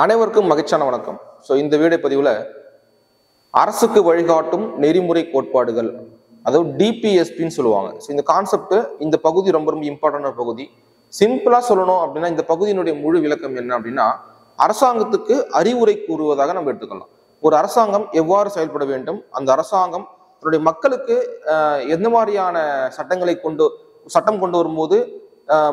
அனைவருக்கும் மகிழ்ச்சியான வணக்கம். ஸோ இந்த வீடியோ பதிவில் அரசுக்கு வழிகாட்டும் நெறிமுறை கோட்பாடுகள் அதாவது டிபிஎஸ்பின்னு சொல்லுவாங்க. ஸோ இந்த கான்செப்ட் இந்த பகுதி ரொம்ப ரொம்ப இம்பார்ட்டன்டான பகுதி. சிம்பிளாக சொல்லணும் அப்படின்னா இந்த பகுதியினுடைய முழு விளக்கம் என்ன அப்படின்னா அரசாங்கத்துக்கு அறிவுரை கூறுவதாக நம்ம எடுத்துக்கலாம். ஒரு அரசாங்கம் எவ்வாறு செயல்பட வேண்டும்? அந்த அரசாங்கம் தன்னுடைய மக்களுக்கு எந்த மாதிரியான சட்டங்களை கொண்டு சட்டம் கொண்டு வரும்போது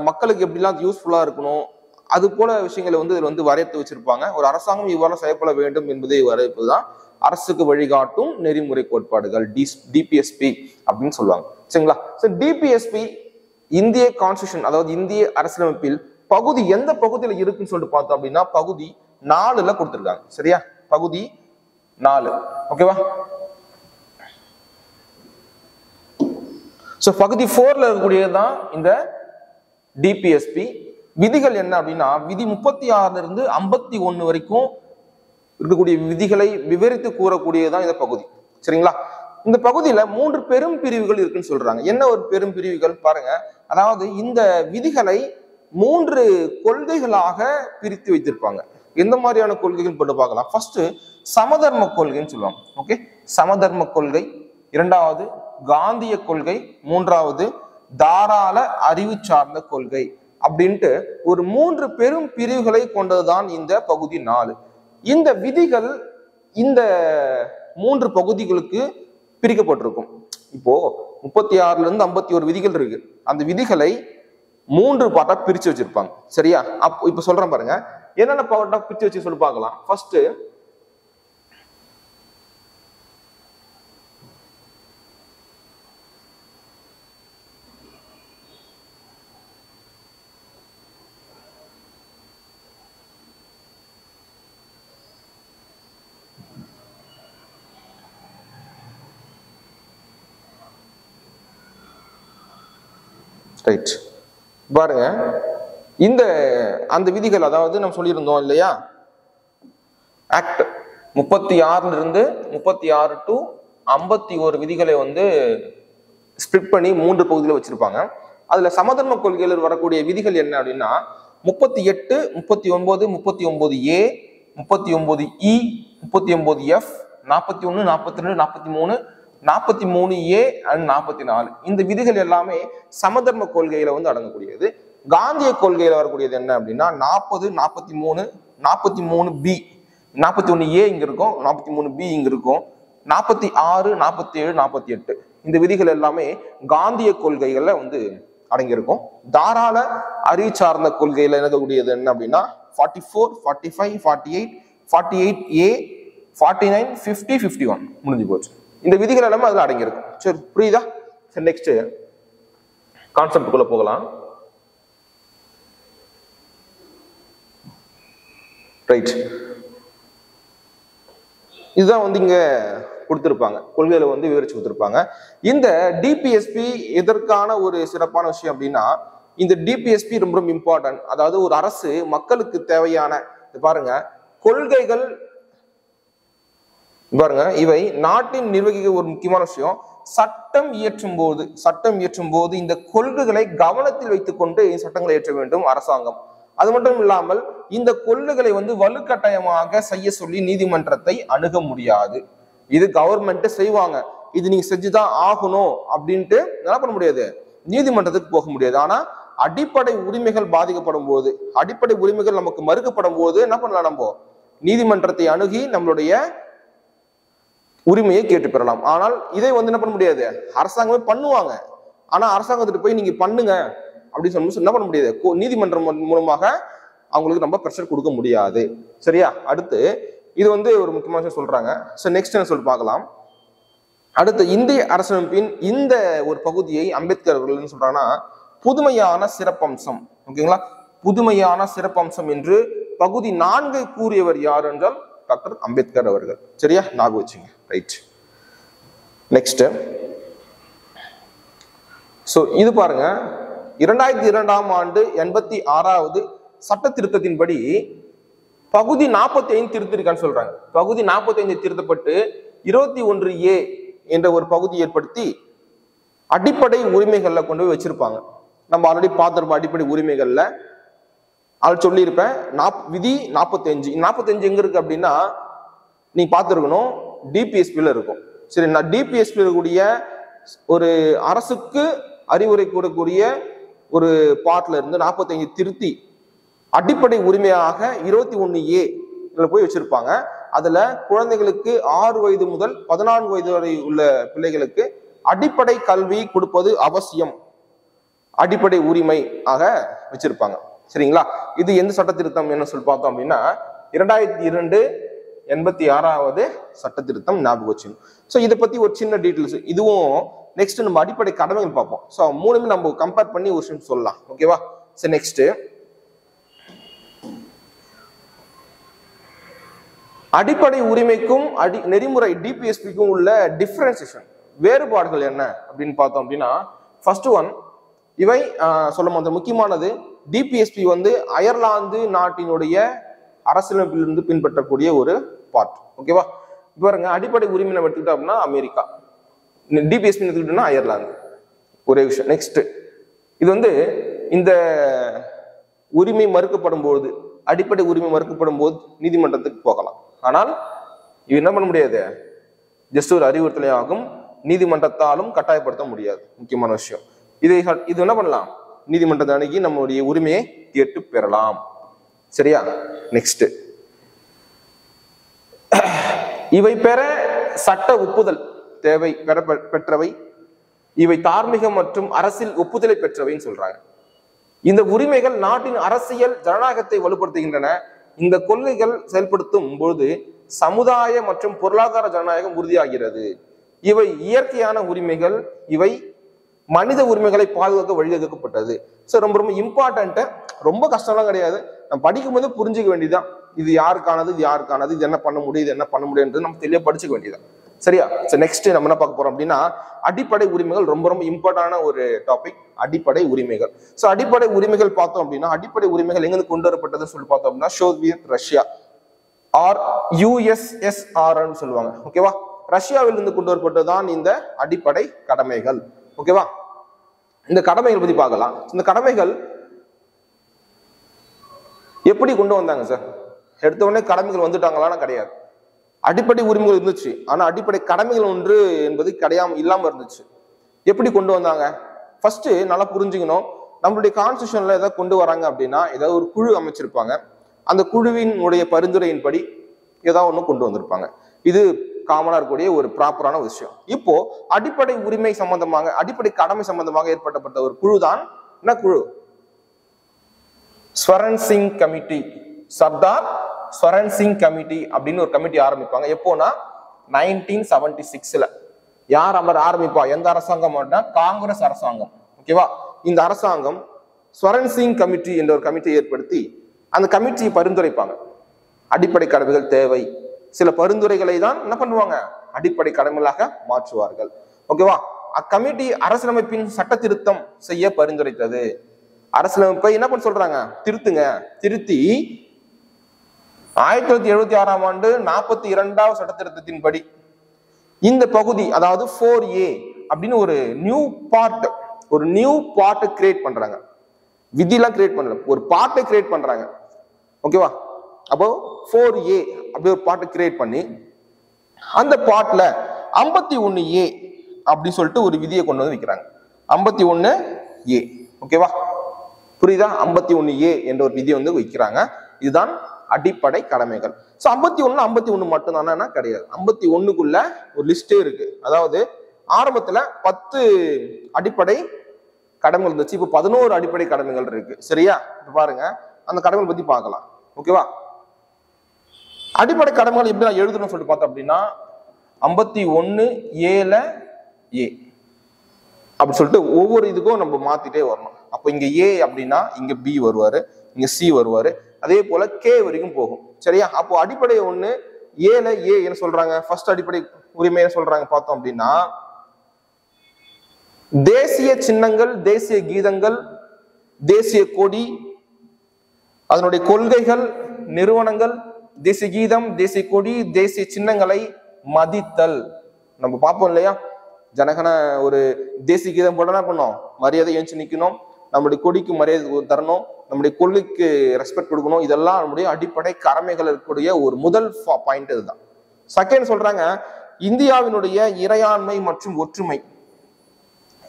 மக்களுக்கு எப்படிலாம் யூஸ்ஃபுல்லாக இருக்கணும்? அது போல விஷயங்களை வந்து இதில் வந்து வரையத்து வச்சிருப்பாங்க. ஒரு அரசாங்கம் இவ்வாறு செயல்பட வேண்டும் என்பதை வரைப்பு தான் அரசுக்கு வழிகாட்டும் நெறிமுறை கோட்பாடுகள் டி டிபிஎஸ்பி அப்படின்னு சொல்லுவாங்க. சரிங்களா? ஸோ டிபிஎஸ்பி இந்திய கான்ஸ்டியூஷன் அதாவது இந்திய அரசியலமைப்பில் பகுதி எந்த பகுதியில் இருக்குன்னு சொல்லிட்டு பார்த்தோம் அப்படின்னா பகுதி நாலுல கொடுத்துருக்காங்க. சரியா? பகுதி நாலு. ஓகேவா ஸோ பகுதி ஃபோர்ல இருக்கக்கூடியதுதான் இந்த டிபிஎஸ்பி விதிகள் என்ன அப்படின்னா விதி முப்பத்தி ஆறுல இருந்து ஐம்பத்தி ஒன்று வரைக்கும் இருக்கக்கூடிய விதிகளை விவரித்து கூறக்கூடியதுதான் இந்த பகுதி. சரிங்களா? இந்த பகுதியில மூன்று பெரும் பிரிவுகள் இருக்குன்னு சொல்றாங்க. என்ன ஒரு பெரும் பிரிவுகள்? பாருங்க. அதாவது இந்த விதிகளை மூன்று கொள்கைகளாக பிரித்து வைத்திருப்பாங்க. எந்த மாதிரியான கொள்கைகள் போட்டு பார்க்கலாம். ஃபர்ஸ்ட் சமதர்ம கொள்கைன்னு சொல்லுவாங்க. ஓகே சமதர்ம கொள்கை. இரண்டாவது காந்திய கொள்கை. மூன்றாவது தாராள அறிவு சார்ந்த கொள்கை. அப்படின்ட்டு ஒரு மூன்று பெரும் பிரிவுகளை கொண்டதுதான் இந்த பகுதி நாலு. இந்த விதிகள் இந்த மூன்று பகுதிகளுக்கு பிரிக்கப்பட்டிருக்கும். இப்போ முப்பத்தி ஆறுல இருந்து ஐம்பத்தி ஒரு விதிகள் இருக்கு. அந்த விதிகளை மூன்று பாட்டா பிரிச்சு வச்சிருப்பாங்க. சரியா? அப்போ இப்ப சொல்றேன் பாருங்க. என்னென்ன பாட்டா பிரிச்சு வச்சு சொல்லி பார்க்கலாம். ஃபர்ஸ்ட் ரைட் பாருங்க. இந்த அந்த விதிகள் அதாவது நம்ம சொல்லியிருந்தோம் இல்லையா? ஆக்ட் முப்பத்தி ஆறுல இருந்து முப்பத்தி ஆறு டு ஐம்பத்தி ஒரு விதிகளை வந்து ஸ்பிளிட் பண்ணி மூன்று பகுதியில் வச்சிருப்பாங்க. அதுல சமதர்ம கொள்கையில் வரக்கூடிய விதிகள் என்ன அப்படின்னா முப்பத்தி எட்டு முப்பத்தி ஒன்பது முப்பத்தி ஒன்பது ஏ முப்பத்தி ஒன்பது இ e, முப்பத்தி ஒன்பது எஃப் நாற்பத்தி ஒன்று நாற்பத்தி ரெண்டு நாற்பத்தி மூணு நாற்பத்தி மூணு ஏ அண்ட் நாற்பத்தி நாலு. இந்த விதிகள் எல்லாமே சமதர்ம கொள்கையில வந்து அடங்கக்கூடியது. காந்திய கொள்கையில வரக்கூடியது என்ன அப்படின்னா நாற்பது நாற்பத்தி மூணு நாற்பத்தி மூணு பி. நாற்பத்தி ஒன்று ஏ இங்க இருக்கும் நாற்பத்தி மூணு பி இங்க இருக்கும். நாற்பத்தி ஆறு நாற்பத்தி ஏழு நாற்பத்தி எட்டு. இந்த விதிகள் எல்லாமே காந்திய கொள்கைகள்ல வந்து அடங்கியிருக்கும். தாராள அறிவு சார்ந்த கொள்கையில எழுதக்கூடியது என்ன அப்படின்னா forty four forty five forty eight forty eight A forty nine fifty fifty one முடிஞ்சு போச்சு. இந்த விதிகள் எல்லாமே அதில் அடங்கியிருக்கும். சரி புரியுதா? சரி நெக்ஸ்ட் கான்செப்டுக்குள்ள போகலாம். ரைட் இதுதான் வந்து இங்க கொடுத்துருப்பாங்க. கொள்கையில வந்து விவரிச்சு கொடுத்துருப்பாங்க. இந்த டிபிஎஸ்பி எதற்கான ஒரு சிறப்பான விஷயம் அப்படின்னா இந்த டிபிஎஸ்பி ரொம்ப ரொம்ப இம்பார்ட்டன்ட் அதாவது ஒரு அரசு மக்களுக்கு தேவையான பாருங்க கொள்கைகள் பாருங்க இவை நாட்டின் நிர்வகிக்க ஒரு முக்கியமான விஷயம். சட்டம் இயற்றும் போது சட்டம் இயற்றும் போது இந்த கொள்கைகளை கவனத்தில் வைத்துக்கொண்டு சட்டங்களை இயற்ற வேண்டும் அரசாங்கம். அது மட்டும் இல்லாமல் இந்த கொள்கைகளை வந்து வலுக்கட்டாயமாக செய்ய சொல்லி நீதிமன்றத்தை அணுக முடியாது. இது கவர்மெண்ட் செய்வாங்க. இது நீங்க செஞ்சுதான் ஆகணும் அப்படின்ட்டு என்ன பண்ண முடியாது? நீதிமன்றத்துக்கு போக முடியாது. ஆனா அடிப்படை உரிமைகள் பாதிக்கப்படும் போது அடிப்படை உரிமைகள் நமக்கு மறுக்கப்படும் போது என்ன பண்ணலாம் நம்ம? நீதிமன்றத்தை அணுகி நம்மளுடைய உரிமையை கேட்டு பெறலாம். ஆனால் இதை வந்து என்ன பண்ண முடியாது? அரசாங்கமே பண்ணுவாங்க. ஆனா அரசாங்கத்துக்கு போய் நீங்க பண்ணுங்க அப்படின்னு சொன்னோம் என்ன பண்ண முடியாது? கோ- நீதிமன்றம் மூலமாக அவங்களுக்கு நம்ம ப்ரெஷர் கொடுக்க முடியாது. சரியா? அடுத்து இது வந்து ஒரு முக்கியமான விஷயம் சொல்றாங்க. ஸோ நெக்ஸ்ட் என்ன சொல்லி பார்க்கலாம். அடுத்து இந்திய அரசமைப்பின் இந்த ஒரு பகுதியை அம்பேத்கர் அவர்கள் சொல்றாங்கன்னா புதுமையான சிறப்பம்சம். ஓகேங்களா? புதுமையான சிறப்பம்சம் என்று பகுதி நான்கை கூறியவர் யார் என்றால் டாக்டர் அம்பேத்கர் அவர்கள். சரியா? ஞாபகம் வச்சுங்க. ரைட் நெக்ஸ்ட் ஸோ இது பாருங்க. இரண்டாயிரத்தி இரண்டாம் ஆண்டு எண்பத்தி ஆறாவது சட்ட திருத்தத்தின்படி பகுதி நாற்பத்தி ஐந்து திருத்திருக்கான்னு சொல்றாங்க. பகுதி நாற்பத்தி ஐந்து திருத்தப்பட்டு இருபத்தி ஒன்று ஏ என்ற ஒரு பகுதி ஏற்படுத்தி அடிப்படை உரிமைகள்ல கொண்டு போய் வச்சிருப்பாங்க. நம்ம ஆல்ரெடி பார்த்துருப்போம் அடிப்படை உரிமைகள்ல. அது சொல்லியிருப்பேன். நாப் விதி நாற்பத்தஞ்சு நாற்பத்தஞ்சு எங்க இருக்கு அப்படின்னா நீ பார்த்துருக்கணும் டிபிஎஸ்பியில் இருக்கும். சரி நான் டிபிஎஸ்பி இருக்கக்கூடிய ஒரு அரசுக்கு அறிவுரை கூறக்கூடிய ஒரு பாட்டில் இருந்து நாற்பத்தஞ்சு திருத்தி அடிப்படை உரிமையாக இருபத்தி ஒன்று ஏ போய் வச்சிருப்பாங்க. அதுல குழந்தைகளுக்கு ஆறு வயது முதல் பதினான்கு வயது வரை உள்ள பிள்ளைகளுக்கு அடிப்படை கல்வி கொடுப்பது அவசியம். அடிப்படை உரிமை ஆக வச்சிருப்பாங்க. சரிங்களா? இது எந்த சட்ட திருத்தம் என்ன சொல்லி பார்த்தோம் அப்படின்னா இரண்டாயிரத்தி இரண்டு எண்பத்தி ஆறாவது சட்ட திருத்தம் ஞாபகம் வச்சுக்கணும். ஸோ இதை பத்தி ஒரு சின்ன டீட்டெயில்ஸ் இதுவும் நெக்ஸ்ட் நம்ம அடிப்படை கடமைகள் பார்ப்போம். ஸோ மூணுமே நம்ம கம்பேர் பண்ணி ஒரு விஷயம் சொல்லலாம். ஓகேவா சரி நெக்ஸ்ட் அடிப்படை உரிமைக்கும் அடி நெறிமுறை டிபிஎஸ்பிக்கும் உள்ள டிஃபரன்சியேஷன் வேறுபாடுகள் என்ன அப்படின்னு பார்த்தோம் அப்படின்னா ஃபர்ஸ்ட் ஒன் இவை சொல்ல முக்கியமானது டிபிஎஸ்பி வந்து அயர்லாந்து நாட்டினுடைய அரசியலமைப்பிலிருந்து பின்பற்றக்கூடிய ஒரு பார்ட் ஓகேவா இப்போ பாருங்க அடிப்படை உரிமை நம்ம எடுத்துக்கிட்டோம் அப்படின்னா அமெரிக்கா. டிபிஎஸ்பி எடுத்துக்கிட்டோம்னா அயர்லாந்து. ஒரே விஷயம். நெக்ஸ்ட் இது வந்து இந்த உரிமை மறுக்கப்படும் போது அடிப்படை உரிமை மறுக்கப்படும் போது நீதிமன்றத்துக்கு போகலாம். ஆனால் இது என்ன பண்ண முடியாது? ஜஸ்ட் ஒரு அறிவுறுத்தலையாகும் நீதிமன்றத்தாலும் கட்டாயப்படுத்த முடியாது. முக்கியமான விஷயம். இதை இது என்ன பண்ணலாம்? நீதிமன்றத்தை அணுகி நம்மளுடைய உரிமையை கேட்டு பெறலாம். சரியா? நெக்ஸ்ட் இவை பெற சட்ட ஒப்புதல் தேவை பெற பெற்றவை. இவை தார்மீக மற்றும் அரசியல் ஒப்புதலை பெற்றவைன்னு சொல்றாங்க. இந்த உரிமைகள் நாட்டின் அரசியல் ஜனநாயகத்தை வலுப்படுத்துகின்றன. இந்த கொள்கைகள் செயல்படுத்தும் பொழுது சமுதாய மற்றும் பொருளாதார ஜனநாயகம் உறுதியாகிறது. இவை இயற்கையான உரிமைகள். இவை மனித உரிமைகளை பாதுகாக்க வழிவகுக்கப்பட்டது. ஸோ ரொம்ப ரொம்ப இம்பார்ட்டண்ட்டு ரொம்ப கஷ்டம்லாம் கிடையாது. நம்ம படிக்கும்போது புரிஞ்சுக்க வேண்டியதுதான். இது யாருக்கானது இது யாருக்கானது இது என்ன பண்ண முடியும் இது என்ன பண்ண முடியுன்றது நம்ம தெளிவாக படிச்சுக்க வேண்டியதுதான். சரியா? ஸோ நெக்ஸ்ட் நம்ம என்ன பார்க்க போறோம் அப்படின்னா அடிப்படை உரிமைகள் ரொம்ப ரொம்ப இம்பார்ட்டான ஒரு டாபிக் அடிப்படை உரிமைகள். ஸோ அடிப்படை உரிமைகள் பார்த்தோம் அப்படின்னா அடிப்படை உரிமைகள் எங்கிருந்து கொண்டு வரப்பட்டதுன்னு சொல்லி பார்த்தோம் அப்படின்னா சோவியத் ரஷ்யா ஆர் யூஎஸ்எஸ்ஆர்னு சொல்லுவாங்க. ஓகேவா ரஷ்யாவிலிருந்து கொண்டு வரப்பட்டதுதான் இந்த அடிப்படை கடமைகள். ஓகேவா இந்த கடமைகள் பத்தி பார்க்கலாம். இந்த கடமைகள் எப்படி கொண்டு வந்தாங்க சார்? எடுத்த உடனே கடமைகள் வந்துட்டாங்களான்னா கிடையாது. அடிப்படை உரிமைகள் இருந்துச்சு. ஆனா அடிப்படை கடமைகள் ஒன்று என்பது கிடையாம இல்லாம இருந்துச்சு. எப்படி கொண்டு வந்தாங்க? ஃபர்ஸ்ட் நல்லா புரிஞ்சுக்கணும். நம்மளுடைய கான்ஸ்டியூஷன்ல ஏதாவது கொண்டு வராங்க அப்படின்னா ஏதாவது ஒரு குழு அமைச்சிருப்பாங்க. அந்த குழுவினுடைய பரிந்துரையின்படி ஏதாவது ஒன்று கொண்டு வந்திருப்பாங்க. இது காமனா இருக்கக்கூடிய ஒரு ப்ராப்பரான விஷயம். இப்போ அடிப்படை உரிமை சம்பந்தமாக அடிப்படை கடமை சம்பந்தமாக ஏற்பட்டப்பட்ட ஒரு குழு தான் என்ன குழு? ஸ்வரன் சிங் கமிட்டி சர்தார் ஸ்வரன் சிங் கமிட்டி அப்படின்னு ஒரு கமிட்டி ஆரம்பிப்பாங்க. எப்போனா நைன்டீன் செவன்டி சிக்ஸ்ல யார் அவர் ஆரம்பிப்பா? எந்த அரசாங்கம் அப்படின்னா காங்கிரஸ் அரசாங்கம். ஓகேவா இந்த அரசாங்கம் ஸ்வரன் சிங் கமிட்டி என்ற ஒரு கமிட்டியை ஏற்படுத்தி அந்த கமிட்டியை பரிந்துரைப்பாங்க. அடிப்படை கடமைகள் தேவை. சில பரிந்துரைகளை தான் என்ன பண்ணுவாங்க? அடிப்படை கடமைகளாக மாற்றுவார்கள். ஓகேவா அக்கமிட்டி அரசியலமைப்பின் சட்ட திருத்தம் செய்ய பரிந்துரைத்தது. அரசியலமைப்பை என்ன பண்ண சொல்றாங்க? திருத்துங்க. திருத்தி ஆயிரத்தி தொள்ளாயிரத்தி எழுபத்தி ஆறாம் ஆண்டு நாற்பத்தி இரண்டாவது சட்ட திருத்தத்தின்படி இந்த பகுதி அதாவது ஃபோர் ஏ அப்படின்னு ஒரு நியூ பார்ட் ஒரு நியூ பார்ட் கிரியேட் பண்றாங்க. விதிலாம் கிரியேட் பண்ணல. ஒரு பார்ட்டை கிரியேட் பண்றாங்க. ஓகேவா அப்போ ஃபோர் ஏ அப்படி ஒரு பாட்டு கிரியேட் பண்ணி அந்த பாட்டில் ஐம்பத்தி ஒன்று ஏ அப்படின்னு சொல்லிட்டு ஒரு விதியை கொண்டு வந்து வைக்கிறாங்க. ஐம்பத்தி ஒன்று ஏ ஓகேவா புரியுதா? ஐம்பத்தி ஒன்று ஏ என்ற ஒரு விதியை வந்து வைக்கிறாங்க. இதுதான் அடிப்படை கடமைகள். ஸோ ஐம்பத்தி ஒன்று ஐம்பத்தி ஒன்று மட்டும் தானே கிடையாது. ஐம்பத்தி ஒன்றுக்குள்ள ஒரு லிஸ்டே இருக்கு. அதாவது ஆரம்பத்தில் பத்து அடிப்படை கடமைகள் இருந்துச்சு. இப்போ பதினோரு அடிப்படை கடமைகள் இருக்கு. சரியா? இப்போ பாருங்க. அந்த கடமைகள் பற்றி பார்க்கலாம். ஓகேவா அடிப்படை கடமைகள் எப்படி நான் எழுதணும்னு சொல்லிட்டு பார்த்தோம் அப்படின்னா ஐம்பத்தி ஒன்று ஏல ஏ. அப்படி சொல்லிட்டு ஒவ்வொரு இதுக்கும் நம்ம மாத்திட்டே வரணும். அப்போ இங்க ஏ அப்படின்னா இங்க பி வருவாரு இங்க சி வருவாரு. அதே போல கே வரைக்கும் போகும். சரியா? அப்போ அடிப்படை ஒண்ணு ஏல ஏ என்ன சொல்றாங்க? ஃபர்ஸ்ட் அடிப்படை உரிமை என்ன சொல்றாங்க பார்த்தோம் அப்படின்னா தேசிய சின்னங்கள் தேசிய கீதங்கள் தேசிய கொடி அதனுடைய கொள்கைகள் நிறுவனங்கள் தேசிய கீதம் தேசிய கொடி தேசிய சின்னங்களை மதித்தல். நம்ம பார்ப்போம் இல்லையா? ஜனகன ஒரு தேசிய கீதம் போட என்ன பண்ணோம்? மரியாதை ஏஞ்சி நிற்கணும் நம்மளுடைய கொடிக்கு மரியாதை தரணும். நம்முடைய கொள்கைக்கு ரெஸ்பெக்ட் கொடுக்கணும். இதெல்லாம் நம்முடைய அடிப்படை கடமைகள் இருக்கக்கூடிய ஒரு முதல் பாயிண்ட் இதுதான். செகண்ட் சொல்றாங்க இந்தியாவினுடைய இறையாண்மை மற்றும் ஒற்றுமை.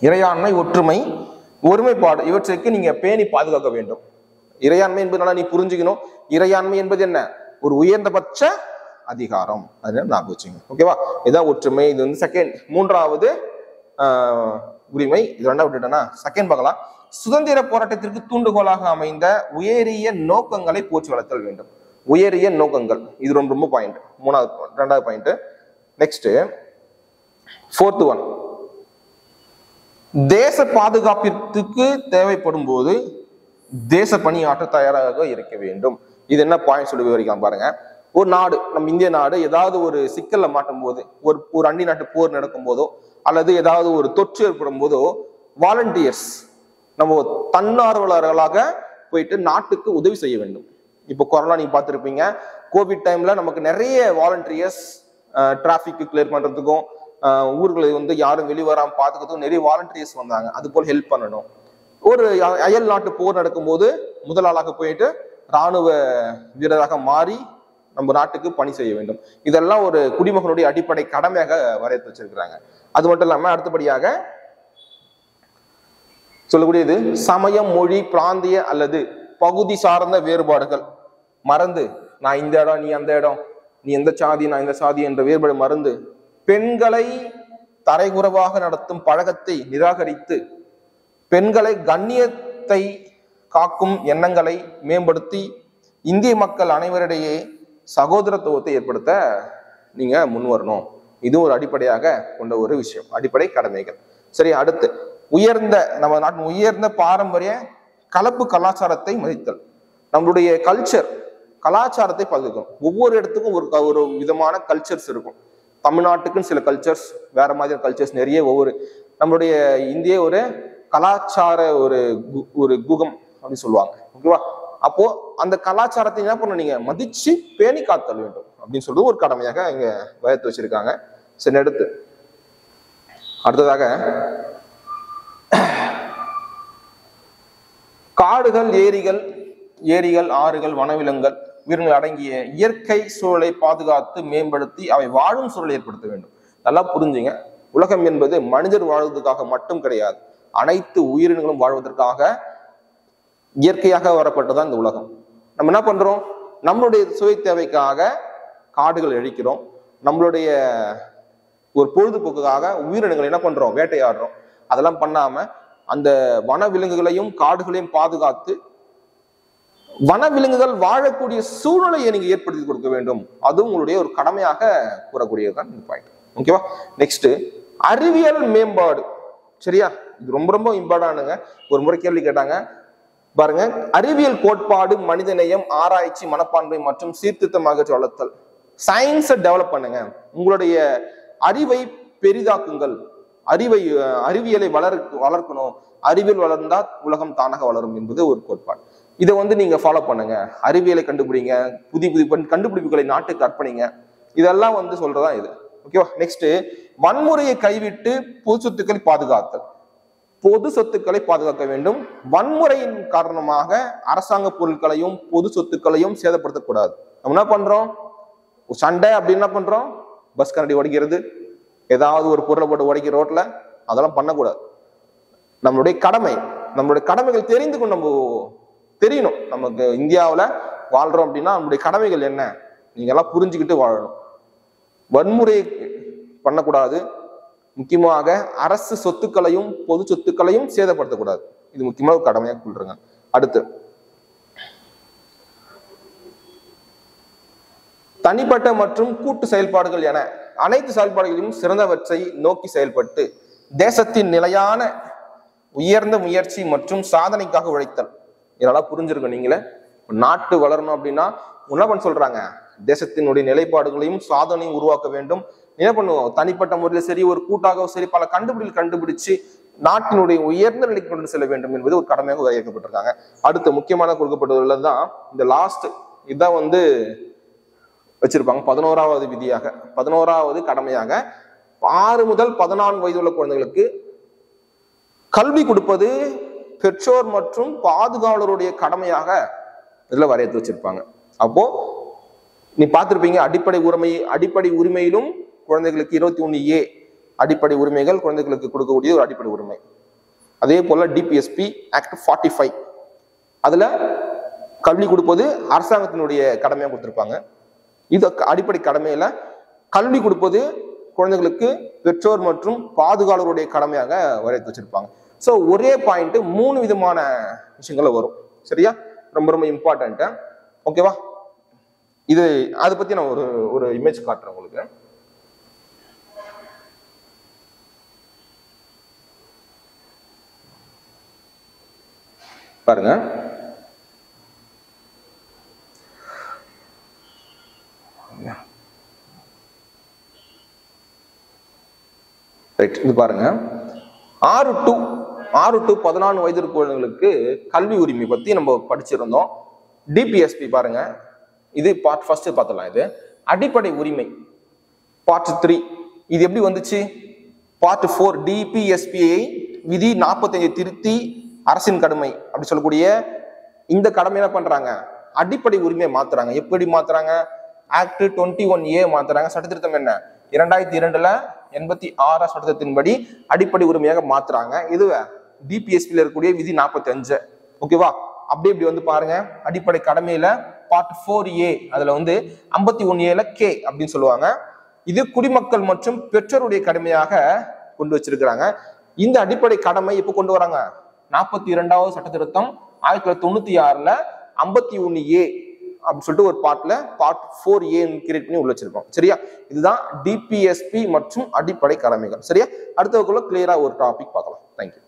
இறையாண்மை ஒற்றுமை ஒருமைப்பாடு இவற்றுக்கு நீங்க பேணி பாதுகாக்க வேண்டும். இறையாண்மை என்பதனால நீ புரிஞ்சுக்கணும். இறையாண்மை என்பது என்ன? ஒரு உயர்ந்தபட்ச அதிகாரம். அது ஞாபகம் வச்சுங்க ஓகேவா இதான் ஒற்றுமை. இது வந்து செகண்ட் மூன்றாவது உரிமை. இது ரெண்டா விட்டுட்டேன்னா செகண்ட் பார்க்கலாம். சுதந்திர போராட்டத்திற்கு தூண்டுகோலாக அமைந்த உயரிய நோக்கங்களை போற்றி வளர்த்தல் வேண்டும். உயரிய நோக்கங்கள். இது ரொம்ப ரொம்ப பாயிண்ட் மூணாவது ரெண்டாவது பாயிண்ட் நெக்ஸ்ட் ஃபோர்த் ஒன் தேச பாதுகாப்பிற்கு தேவைப்படும் போது தேச பணியாற்ற தயாராக இருக்க வேண்டும். இது என்ன பாயிண்ட் சொல்லி விவரிக்கலாம் பாருங்க. ஒரு நாடு நம்ம இந்திய நாடு ஏதாவது ஒரு சிக்கல்ல மாட்டும் போது ஒரு ஒரு அண்டி நாட்டு போர் நடக்கும் போதோ அல்லது ஏதாவது ஒரு தொற்று ஏற்படும் போதோ வாலண்டியர்ஸ் நம்ம தன்னார்வலர்களாக போயிட்டு நாட்டுக்கு உதவி செய்ய வேண்டும். இப்போ கொரோனா நீங்க பார்த்துருப்பீங்க. கோவிட் டைம்ல நமக்கு நிறைய வாலண்டியர்ஸ் டிராஃபிக் கிளியர் பண்றதுக்கும் ஊர்களை வந்து யாரும் வெளிவராம பாத்துக்கிறதுக்கும் நிறைய வாலண்டியர்ஸ் வந்தாங்க. அது போல் ஹெல்ப் பண்ணணும். ஒரு அயல் நாட்டு போர் நடக்கும்போது முதல் ஆளாக போயிட்டு ராணுவ வீரராக மாறி நம்ம நாட்டுக்கு பணி செய்ய வேண்டும். இதெல்லாம் ஒரு குடிமகனுடைய அடிப்படை கடமையாக வரையறுத்து வச்சிருக்கிறாங்க. அது மட்டும் இல்லாம அடுத்தபடியாக சொல்லக்கூடியது சமயம் மொழி பிராந்திய அல்லது பகுதி சார்ந்த வேறுபாடுகள். மறந்து நான் இந்த இடம் நீ அந்த இடம் நீ எந்த சாதி நான் இந்த சாதி என்ற வேறுபாடு மறந்து பெண்களை தரைகுறவாக நடத்தும் பழக்கத்தை நிராகரித்து பெண்களை கண்ணியத்தை காக்கும் எண்ணங்களை மேம்படுத்தி இந்திய மக்கள் அனைவரிடையே சகோதரத்துவத்தை ஏற்படுத்த நீங்க முன் வரணும். இது ஒரு அடிப்படையாக கொண்ட ஒரு விஷயம். அடிப்படை கடமைகள். சரி அடுத்து. உயர்ந்த நம்ம நாட்டின் உயர்ந்த பாரம்பரிய கலப்பு கலாச்சாரத்தை மதித்தல். நம்மளுடைய கல்ச்சர் கலாச்சாரத்தை பாதுகாக்கணும் ஒவ்வொரு இடத்துக்கும் ஒரு க- ஒரு விதமான கல்ச்சர்ஸ் இருக்கும். தமிழ்நாட்டுக்குன்னு சில கல்ச்சர்ஸ் வேற மாதிரி கல்ச்சர்ஸ் நிறைய ஒவ்வொரு நம்மளுடைய இந்திய ஒரு கலாச்சார ஒரு கு- ஒரு குகம் அப்படின்னு சொல்லுவாங்க. ஓகேவா? அப்போ அந்த கலாச்சாரத்தை என்ன பண்ணணும்? நீங்க மதிச்சு பேணி காத்தல் வேண்டும் அப்படின்னு சொல்றது ஒரு கடமையாக இங்க வயத்து வச்சிருக்காங்க. சரி அடுத்து அடுத்ததாக காடுகள் ஏரிகள் ஏரிகள் ஆறுகள் வனவிலங்குகள் உயிரினங்கள் அடங்கிய இயற்கை சூழலை பாதுகாத்து மேம்படுத்தி அவை வாழும் சூழலை ஏற்படுத்த வேண்டும். நல்லா புரிஞ்சுங்க. உலகம் என்பது மனிதர் வாழ்வதற்காக மட்டும் கிடையாது அனைத்து உயிரினங்களும் வாழ்வதற்காக இயற்கையாக வரப்பட்டதான் இந்த உலகம். நம்ம என்ன பண்றோம்? நம்மளுடைய சுவை தேவைக்காக காடுகள் அழிக்கிறோம். நம்மளுடைய ஒரு பொழுதுபோக்குக்காக உயிரினங்களை என்ன பண்றோம்? வேட்டையாடுறோம். அதெல்லாம் பண்ணாம அந்த வன விலங்குகளையும் காடுகளையும் பாதுகாத்து வனவிலங்குகள் வாழக்கூடிய சூழ்நிலையை நீங்க ஏற்படுத்தி கொடுக்க வேண்டும். அதுவும் உங்களுடைய ஒரு கடமையாக கூறக்கூடியதுதான் இந்த பாயிண்ட் ஓகேவா நெக்ஸ்ட் அறிவியல் மேம்பாடு. சரியா? இது ரொம்ப ரொம்ப இம்பார்ட்டானுங்க ஒரு முறை கேள்வி கேட்டாங்க. பாருங்க அறிவியல் கோட்பாடு மனிதநேயம் ஆராய்ச்சி மனப்பான்மை மற்றும் சீர்திருத்தமாக வளர்த்தல். சயின்ஸை டெவலப் பண்ணுங்க. உங்களுடைய அறிவை பெரிதாக்குங்கள். அறிவை அறிவியலை வளர் வளர்க்கணும். அறிவியல் வளர்ந்தா உலகம் தானாக வளரும் என்பது ஒரு கோட்பாடு. இதை வந்து நீங்க ஃபாலோ பண்ணுங்க. அறிவியலை கண்டுபிடிங்க. புதிய புதிய பண்- கண்டுபிடிப்புகளை நாட்டுக்கு அர்ப்பணிங்க. இதெல்லாம் வந்து சொல்றதா இது. ஓகேவா நெக்ஸ்ட் வன்முறையை கைவிட்டு பொது சொத்துக்களை பாதுகாத்தல். பொது சொத்துக்களை பாதுகாக்க வேண்டும். வன்முறையின் காரணமாக அரசாங்க பொருட்களையும் பொது சொத்துக்களையும் சேதப்படுத்தக்கூடாது நம்ம என்ன பண்றோம்? சண்டை அப்படின்னு என்ன பண்றோம்? பஸ் கரடி உடைக்கிறது. ஏதாவது ஒரு பொருளை போட்டு உடைக்கிற ரோட்ல அதெல்லாம் பண்ணக்கூடாது. நம்மளுடைய கடமை நம்மளுடைய கடமைகள் தெரிந்து கொண்டு நம்ம தெரியணும். நமக்கு இந்தியாவில் வாழ்றோம் அப்படின்னா நம்மளுடைய கடமைகள் என்ன? நீங்க எல்லாம் புரிஞ்சுக்கிட்டு வாழணும். வன்முறை பண்ணக்கூடாது. முக்கியமாக அரசு சொத்துக்களையும் பொது சொத்துக்களையும் சேதப்படுத்தக்கூடாது. இது முக்கியமான ஒரு கடமையாக கொள்றேங்க. அடுத்து தனிப்பட்ட மற்றும் கூட்டு செயல்பாடுகள் என அனைத்து செயல்பாடுகளையும் சிறந்தவற்றை நோக்கி செயல்பட்டு தேசத்தின் நிலையான உயர்ந்த முயற்சி மற்றும் சாதனைக்காக உழைத்தல். இதெல்லாம் புரிஞ்சிருக்கும் நீங்களே. நாட்டு வளரணும் அப்படின்னா உணவன் சொல்றாங்க தேசத்தினுடைய நிலைப்பாடுகளையும் சாதனையும் உருவாக்க வேண்டும். என்ன பண்ணுவோம்? தனிப்பட்ட முறையில் சரி ஒரு கூட்டாகவும் சரி பல கண்டுபிடிகள் கண்டுபிடிச்சு நாட்டினுடைய உயர்ந்த நிலைக்கு கொண்டு செல்ல வேண்டும் என்பது ஒரு கடமையாக வரையறுக்கப்பட்டிருக்காங்க. அடுத்து முக்கியமான கொடுக்கப்பட்டுள்ளதுதான் இந்த லாஸ்ட் இதுதான் வந்து வச்சிருப்பாங்க பதினோராவது விதியாக. பதினோராவது கடமையாக ஆறு முதல் பதினான்கு வயது உள்ள குழந்தைகளுக்கு கல்வி கொடுப்பது பெற்றோர் மற்றும் பாதுகாவலருடைய கடமையாக இதுல வரையறுத்து வச்சிருப்பாங்க. அப்போ நீ பார்த்திருப்பீங்க அடிப்படை உரிமை அடிப்படை உரிமையிலும் குழந்தைகளுக்கு இருபத்தி ஒன்று ஏ அடிப்படை உரிமைகள் குழந்தைகளுக்கு கொடுக்கக்கூடிய ஒரு அடிப்படை உரிமை. அதே போல டிபிஎஸ்பி ஆக்ட் ஃபார்ட்டி ஃபைவ் அதில் கல்வி கொடுப்பது அரசாங்கத்தினுடைய கடமையாக கொடுத்துருப்பாங்க. இது அடிப்படை கடமையில் கல்வி கொடுப்பது குழந்தைகளுக்கு பெற்றோர் மற்றும் பாதுகாவலருடைய கடமையாக வரைத்து வச்சிருப்பாங்க. ஸோ ஒரே பாயிண்ட் மூணு விதமான விஷயங்கள வரும். சரியா? ரொம்ப ரொம்ப இம்பார்ட்டண்ட்டு ஓகேவா இது அதை பற்றி நான் ஒரு ஒரு இமேஜ் காட்டுறேன் உங்களுக்கு. பாருங்க. ரைட் இது பாருங்க. ஆறு டு ஆறு டு பதினாலு வயது குழந்தைங்களுக்கு கல்வி உரிமை பத்தி நம்ம படிச்சிருந்தோம். டிபிஎஸ்பி பாருங்க. இது பார்ட் ஃபர்ஸ்ட் பார்த்தலாம் இது. அடிப்படை உரிமை. பார்ட் த்ரீ இது எப்படி வந்துச்சு? பார்ட் ஃபோர் டிபிஎஸ்பிஐ விதி நாற்பத்தஞ்சு திருத்தி அரசின் கடமை அப்படி சொல்லக்கூடிய இந்த கடமை என்ன பண்றாங்க. அடிப்படை உரிமையை மாத்துறாங்க. எப்படி மாத்துறாங்க? ஆக்ட் டுவெண்ட்டி ஒன் ஏ மாத்துறாங்க. சட்டத்திருத்தம் என்ன? இரண்டாயிரத்தி இரண்டுல எண்பத்தி ஆறாம் சட்டத்தின்படி அடிப்படை உரிமையாக மாத்துறாங்க. இதுவே டிபிஎஸ்பியில் இருக்கக்கூடிய விதி நாற்பத்தி அஞ்சு. ஓகேவா? அப்படி இப்படி வந்து பாருங்க. அடிப்படை கடமையில பார்ட் ஃபோர் ஏ அதுல வந்து ஐம்பத்தி ஒன் ஏல கே அப்படின்னு சொல்லுவாங்க. இது குடிமக்கள் மற்றும் பெற்றோருடைய கடமையாக கொண்டு வச்சிருக்கிறாங்க. இந்த அடிப்படை கடமை எப்போ கொண்டு வராங்க? நாற்பத்தி இரண்டாவது சட்ட திருத்தம் ஆயிரத்தி தொள்ளாயிரத்தி தொண்ணூத்தி ஆறுல ஐம்பத்தி ஒன்னு ஏ அப்படின்னு சொல்லிட்டு ஒரு பார்ட்ல பார்ட் ஃபோர் ஏ கிரியேட் பண்ணி உள்ள வச்சிருக்கோம். சரியா? இதுதான் டிபிஎஸ்பி மற்றும் அடிப்படை கடமைகள். சரியா? அடுத்த வகுப்புல கிளியரா ஒரு டாபிக் பார்க்கலாம். தேங்க்யூ